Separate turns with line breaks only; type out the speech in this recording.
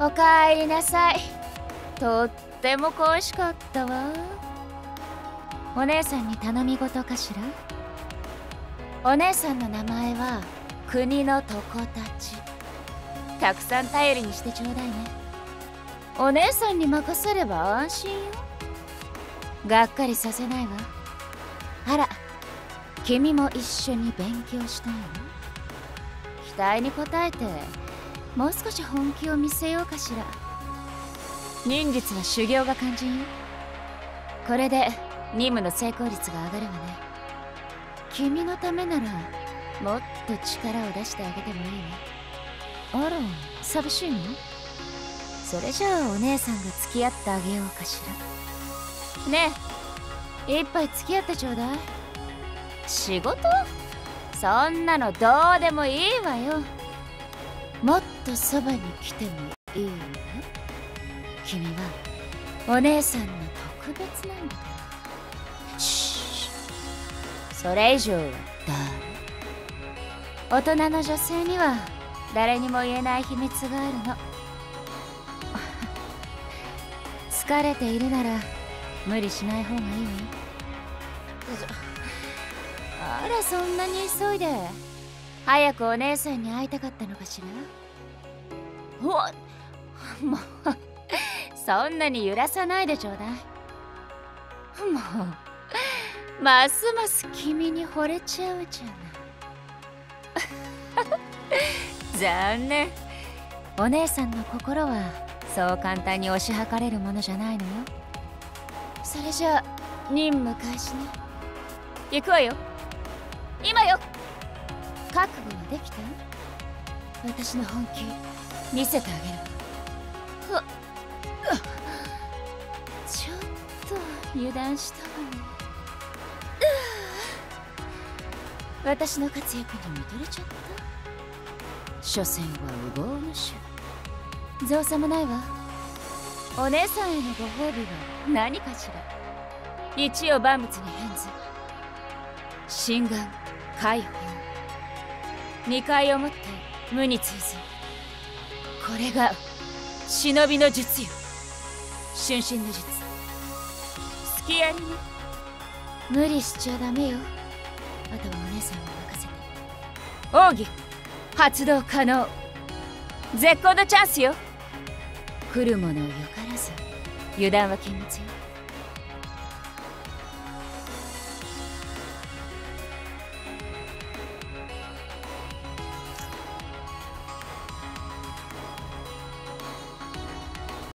おかえりなさい。とっても恋しかったわ。お姉さんに頼み事かしら？お姉さんの名前は国のとこたち。たくさん頼りにしてちょうだいね。お姉さんに任せれば安心よ。がっかりさせないわ。あら君も一緒に勉強したいの？期待に応えて。もう少し本気を見せようかしら。忍術は修行が肝心よ。これで任務の成功率が上がるわね。君のためならもっと力を出してあげてもいいわ。あら寂しいの？それじゃあお姉さんが付き合ってあげようかしら。ねえ一杯付き合ってちょうだい。仕事？そんなのどうでもいいわよ。もっとそばに来てもいいわ君はお姉さんの特別なんだシ。ーそれ以上はダメ大人の女性には誰にも言えない秘密があるの。疲れているなら無理しない方がいいわあらそんなに急いで。早くお姉さんに会いたかったのかしら？おもうそんなに揺らさないでちょうだい。もうますます君に惚れちゃうじゃない。残念。お姉さんの心はそう簡単に押し量れるものじゃないのよ。それじゃあ任務開始ね。行くわよ。今よ覚悟はできた私の本気見せてあげる。ちょっ。と油断したわね私の活躍に見とれちゃっ。た所詮は無謀の種造作もないわお姉さんへのご褒美は何かしら一応万物に変ず心眼解放二回をもって無に追随これが忍びの術よ。春心の術。好きやりね無理しちゃダメよ。あとはお姉さんに任せて。奥義発動可能。絶好のチャンスよ。来るものをよからず。油断は禁物よ